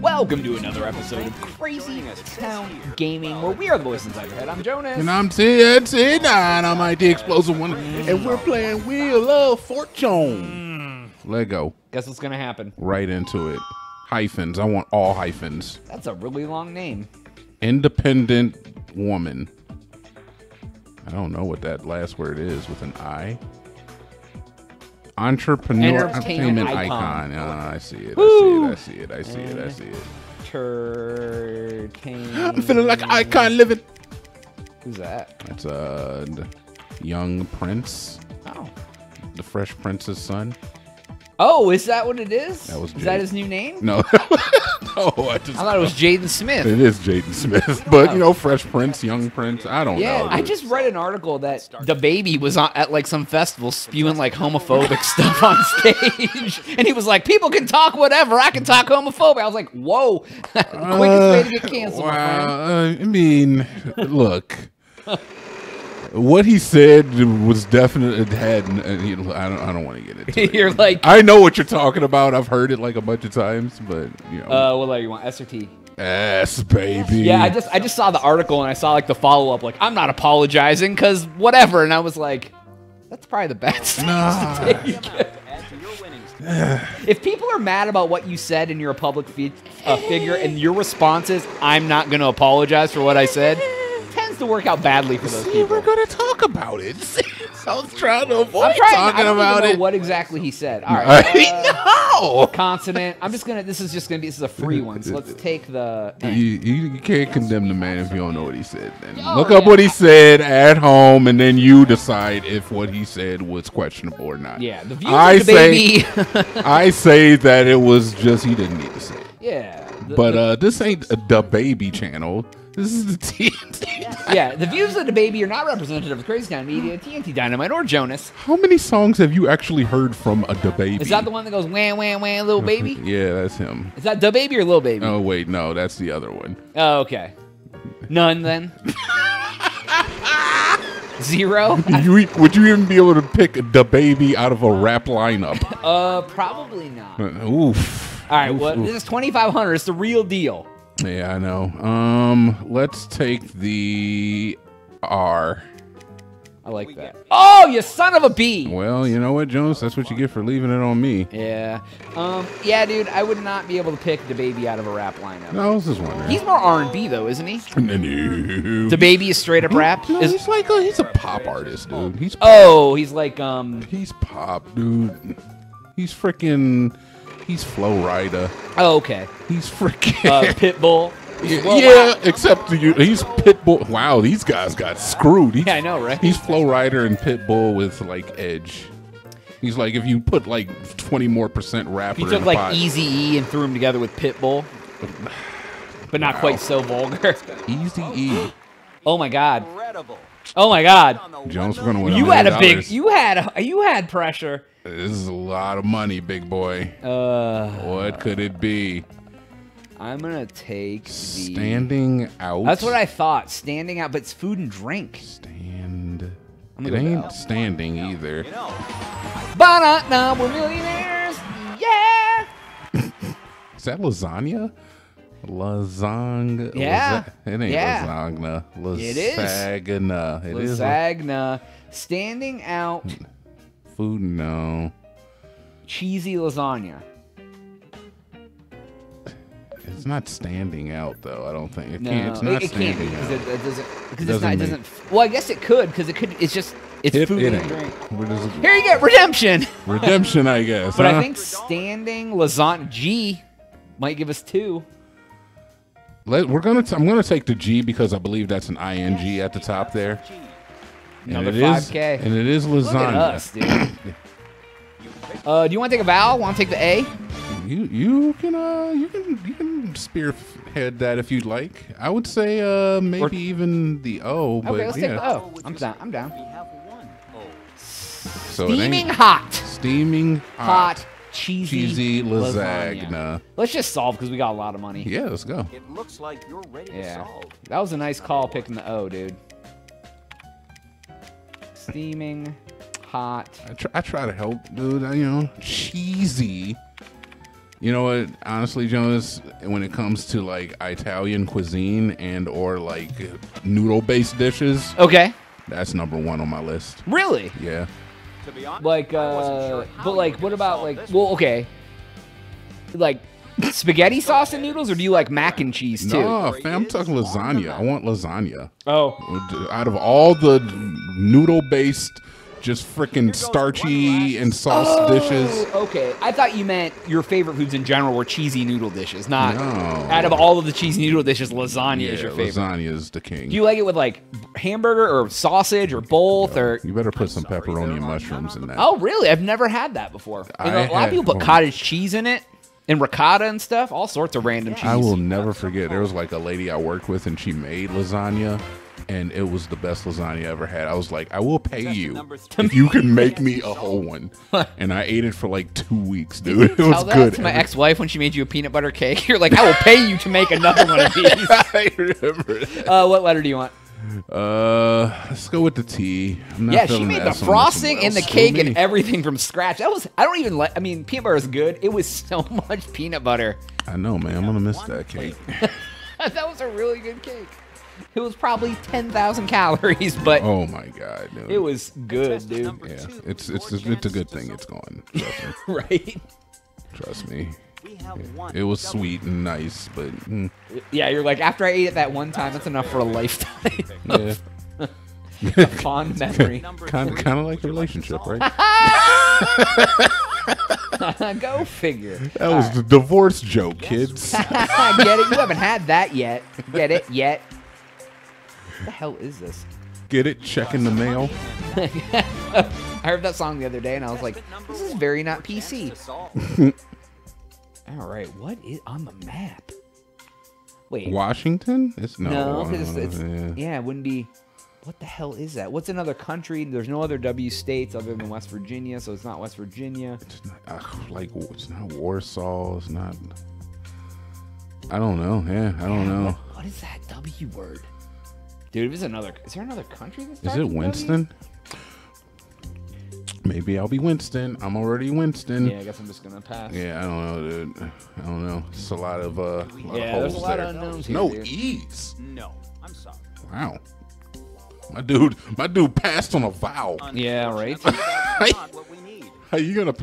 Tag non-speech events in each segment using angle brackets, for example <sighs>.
Welcome to another episode of Crazy Town Gaming, where we are the voice inside your head. I'm Jonaas. And I'm TnT Dinomight, the explosive one, and we're playing Wheel of Fortune. Hmm. Lego, Guess what's gonna happen? right into it. Hyphens. I want all hyphens. That's a really long name. Independent woman. I don't know what that last word is with an I. Entrepreneur Entertainment entertainment icon. icon. Ah, I see it. Woo! I see it. I see it. I see it. I see it. Entertain. I'm feeling like an icon living. Who's that? That's uh, young prince, Oh. the Fresh Prince's son. Oh, is that what it is? That was is that his new name? No, <laughs> no, I just I thought it was <laughs> Jaden Smith. It is Jaden Smith, <laughs> but you know, Fresh Prince, Young Prince. I don't Yeah, know. Yeah, I just read an article that DaBaby was on, at like some festival spewing like homophobic stuff on stage, and he was like, "People can talk whatever, I can talk homophobic." I was like, "Whoa, quickest way to get canceled." Wow, uh, I mean, look, what he said was definitely it had. uh, you know, I don't. I don't want to get into <laughs> it. You're like, I know what you're talking about. I've heard it like a bunch of times, but you know, uh, what letter you want? S or T? ass baby. Yeah, I just I just saw the article and I saw like the follow up, like I'm not apologizing because whatever, and I was like, that's probably the best. Nah. <sighs> if people are mad about what you said and you're a public fi- uh, figure and your response is I'm not going to apologize for what I said, tends to work out badly for those See, we're gonna talk about it. <laughs> I was trying to avoid I'm trying. I talking don't about it. what exactly he said. All right. I <laughs> uh, know. consonant. I'm just gonna. This is just gonna be. This is a free one. So let's take the. You, you, can't condemn the man if you don't know what he said. Then Oh, look up yeah. what he said at home, and then you decide if what he said was questionable or not. Yeah, the views I of the say, baby. <laughs> I say that it was just he didn't need to say. it. yeah. the- But the- uh, this ain't a DaBaby channel. This is the TNT. <laughs> yeah, the views of DaBaby are not representative of Crazy Town Media, TnT Dinomight, or Jonaas. How many songs have you actually heard from a DaBaby? Is that the one that goes wham wham wham little <laughs> baby? Yeah, that's him. Is that DaBaby or little baby? Oh wait, no, that's the other one. Oh, okay. None then. <laughs> Zero. You, would you even be able to pick DaBaby out of a rap lineup? Uh, probably not. Oof. right. Oof, Well, oof. this is twenty five hundred. It's the real deal. Yeah, I know. Um, let's take the R. I like that. Oh, you son of a bee. Well, you know what, Jones? That's what you get for leaving it on me. Yeah. Um. Yeah, dude. I would not be able to pick DaBaby out of a rap lineup. No, I was just wondering. He's more R and B though, isn't he? <laughs> no. DaBaby is straight up rap. No, Is- he's like a, he's a pop artist, dude. He's oh, he's like um. he's pop, dude. He's freaking. He's Flo Rida. Oh, okay. He's freaking. Uh, Pitbull. <laughs> yeah, well, yeah, except you, he's Pitbull. Wow, these guys got screwed. He's, Yeah, I know, right? He's Flo Rida and Pitbull with like edge. He's like if you put like twenty more percent rapper. He in took a like pot. Easy E and threw him together with Pitbull, <sighs> but not quite so vulgar. <laughs> Easy E. Oh my god. Incredible. Oh my god. Jones, we're gonna win. You had a big. You had. A, you had pressure. This is a lot of money, big boy. Uh, What could it be? I'm gonna take the. Standing out. That's what I thought. Standing out, but it's food and drink. stand. I'm It gonna go ain't L. standing either. But uh, now we're millionaires. Yeah. Is that lasagna? Lasagna. Yeah. lasa- it ain't Yeah. lasagna. It is. Lasagna. It is. Lasagna. Standing out. <laughs> Food, no. Cheesy lasagna. It's not standing out though. I don't think it No, can't. It's it- not it, can't be out. it, it doesn't. Because it's Doesn't. It doesn't. Well, I guess it could because it could. It's just. It's It, food it and drink. It? Here you get redemption. Redemption, I guess. But I think standing lasagna G might give us two. Let, we're gonna. T- I'm gonna take the G because I believe that's an ing at the top there. And Another it is- 5K. and it is Look lasagna. at us, dude. uh, do you want to take a vowel? Want to take the A? You you can uh you can you can spearhead that if you'd like. I would say uh maybe Or- even the O, but Okay, let's yeah. take the O. I'm down. I'm down. So Steaming hot, steaming hot, cheesy, cheesy lasagna. lasagna. Let's just solve because we got a lot of money. Yeah, let's go. It looks like you're ready to Yeah. solve. That was a nice call picking the O, dude. Steaming hot. I try, I try to help, dude. I, you know, cheesy. You know what? Honestly, Jonaas, when it comes to like Italian cuisine and or like noodle-based dishes, Okay. that's number one on my list. Really? Yeah. To be honest, Like, I wasn't uh, sure how but you like, were what gonna about solve like, this well, okay, like spaghetti sauce and noodles, or do you like mac and cheese too? No, fam, I'm talking lasagna. I want lasagna. Oh, Out of all the noodle-based, just freaking starchy and sauce oh, dishes, Oh, okay. I thought you meant your favorite foods in general were cheesy noodle dishes, not No. out of all of the cheesy noodle dishes, lasagna yeah, is your favorite. lasagna is the king. Do you like it with like hamburger or sausage or both or? You better put some pepperoni and mushrooms in that. Oh, really? I've never had that before. You know, I a lot of people put oh. cottage cheese in it and ricotta and stuff. All sorts of random cheese. I will never forget. There was like a lady I worked with, and she made lasagna, and it was the best lasagna I ever had. I was like, I will pay you if you can make me a whole one. <laughs> And I ate it for like two weeks, dude. <laughs> It was Tell that good. to my Every- ex-wife when she made you a peanut butter cake. <laughs> You're like, I will pay you to make another one of these. I remember. that. Uh, what letter do you want? Uh, let's go with the tea. I'm not Yeah, she made the S on this one. frosting and the cake and everything from scratch. That was I don't even like. I mean, peanut butter is good. It was <laughs> so much peanut butter. I know, man. I'm gonna miss that cake. <laughs> that was a really good cake. It was probably ten thousand calories, but Oh my god, dude. it was good, dude. Yeah, two, it's it's it's a good thing. it's gone. <laughs> Trust. Right? Trust me. We have one It was sweet and nice, but mm, Yeah, you're like after I ate it that one time, that's enough for a lifetime. yeah, <laughs> <laughs> a fond memory. Kind of kind of like a relationship, right? <laughs> Go figure. That was the divorce joke, kids. Get it? You haven't had that yet. Get it yet? What the hell is this? Get it? Check in the mail. I heard that song the other day and I was like, this is very not PC. All right, what is on the map? Wait, Washington? It's no. no, 'cause it's, yeah. yeah, it wouldn't be. What the hell is that? What's another country? There's no other W states other than West Virginia, so it's not West Virginia. It's not, uh, like it's not Warsaw. It's not. I don't know. Yeah, I don't know. What, is that W word? Dude, if it's another, is there another country that Is starts it with? Winston? Maybe I'll be Winston. I'm already Winston. Yeah, I guess I'm just gonna pass. Yeah, I don't know, dude. I don't know. It's a lot of uh, a lot Yeah, of there's a lot there. of unknowns here, no dude. e's. No, I'm sorry. Wow. My dude, my dude passed on a vowel. Yeah, right. Unfortunately, that's <laughs> not what we need. How you gonna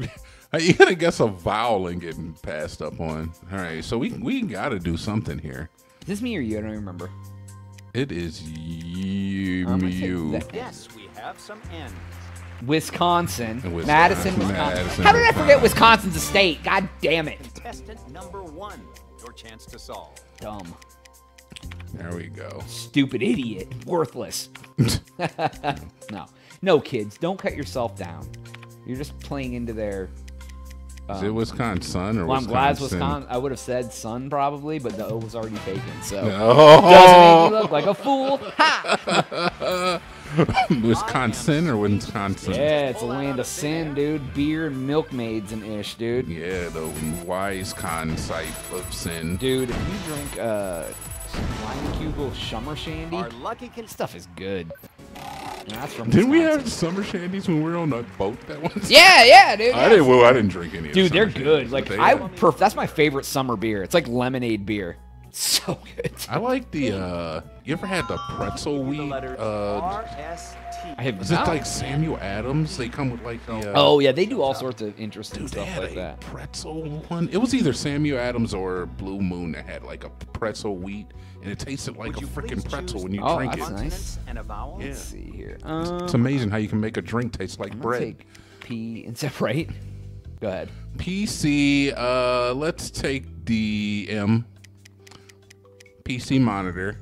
how you gonna guess a vowel and getting passed up on? All right, so we we got to do something here. Is this me or you? I don't remember. It is you, I'm gonna take you. Yes, we have some N's. Wisconsin, Wisconsin, Madison, Wisconsin. Madison, How did I forget Wisconsin's a state? God damn it. Contestant number one, your chance to solve. Dumb, There we go. stupid idiot, worthless. <laughs> no, no, kids, don't cut yourself down. You're just playing into their. Is it um, Wisconsin or Well, I'm glad Wisconsin? Wisconsin. I would have said sun probably, but the O was already taken. So <laughs> doesn't make me look like a fool. Ha! <laughs> <laughs> Wisconsin or Wisconsin? Yeah, it's a land of sin, dude. Beer and milkmaids and ish, dude. Yeah, the wise con site of sin. Dude, if you drink uh, Kugel Summer Shandy, Our lucky this contestant. stuff is good. That's from Didn't we Wisconsin. have summer shandies when we were on that boat that one? time? Yeah, yeah, dude. I yeah. didn't. Well, I didn't drink any. of Dude, they're good. shandies, Like they I, had- perf- that's my favorite summer beer. It's like lemonade beer. <laughs> So good. I like the. uh You ever had the pretzel wheat? letters Uh, R, S, T. I have is it like Samuel Adams? They come with like the. Uh, Oh yeah, they do all sorts of interesting Dude, they stuff had like a that. pretzel one. It was either Samuel Adams or Blue Moon that had like a pretzel wheat, and it tasted like Would a freaking pretzel when you Oh, drink that's it. nice. and a vowel? Yeah. Let's see here. Um, It's amazing how you can make a drink taste like I'm bread. take P and separate. Go ahead. PC, uh, let's take the M PC monitor,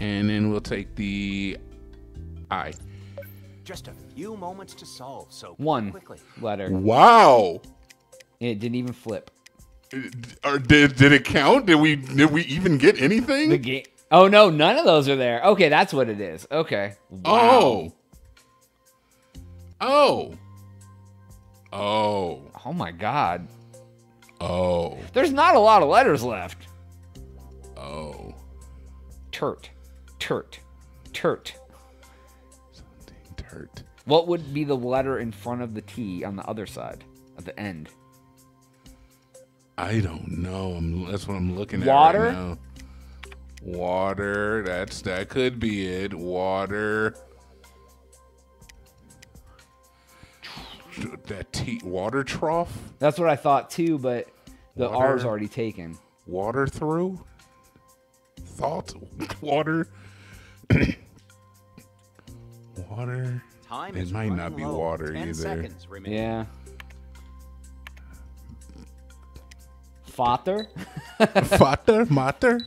and then we'll take the I. Just a few moments to solve, so One quickly. letter. Wow. It didn't even flip. Uh, or did did it count? Did we did we even get The anything? game. Oh no, none of those are there. Okay, that's what it is. Okay. Oh. Oh. Oh. Oh my god. Oh. There's not a lot of letters left. Oh. Turt. Turt. Turt. Something hurt. What would be the letter in front of the T on the other side at the end? I don't know. I'm, that's what I'm looking at Water? right. Water. That's that could be it. Water. That tea, water trough. That's what I thought too, but the Water. R's already taken. Water through. Thought. <laughs> Water. <coughs> water. Time It is might not be low. water 10 either. seconds remaining. Yeah. Father? <laughs> Fater. Mater.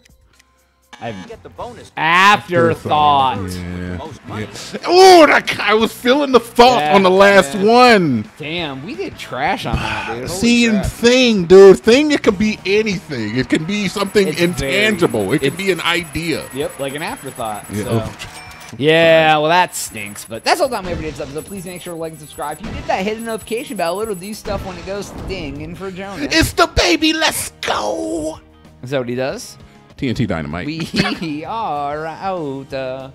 I've Get the bonus. afterthought. Yeah. Most money. Oh, I was feeling the thought Yeah, on the last yeah. one. Damn, we did trash on that, dude. Holy Seeing crap. thing, dude. Thing, it can be anything. It can be something It's intangible. very- it can be an idea. Yep, like an afterthought. Yeah. So. <laughs> Yeah, well that stinks. But that's all time we have for today's episode. Please make sure to like and subscribe. If you did that, hit the notification bell. It'll do stuff when it goes ding. And for Jonah, It's DaBaby. Let's go. is that what he does? TnT Dinomight. We <laughs> are out. Uh,